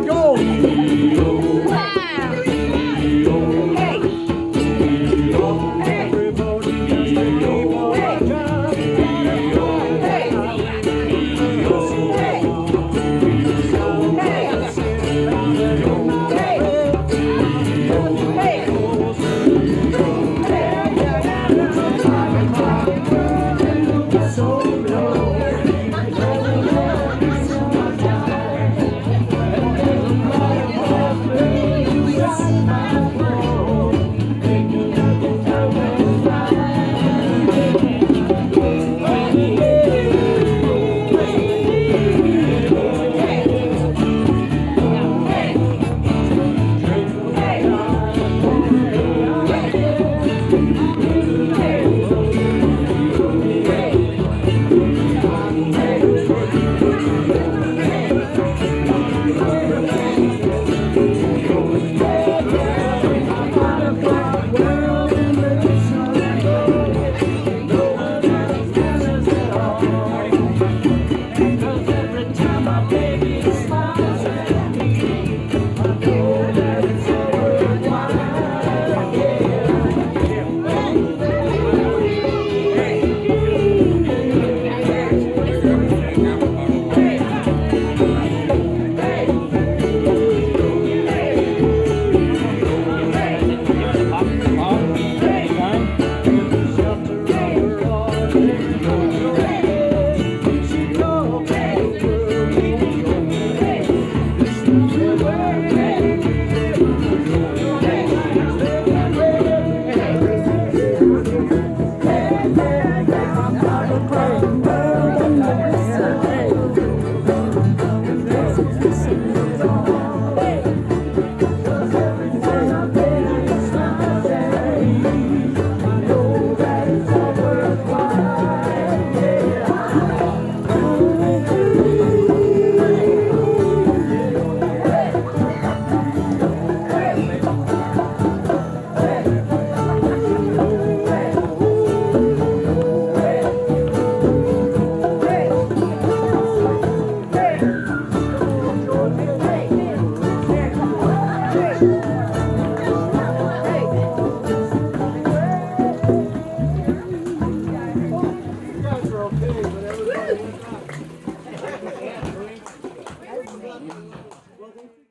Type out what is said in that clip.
we go. Gracias.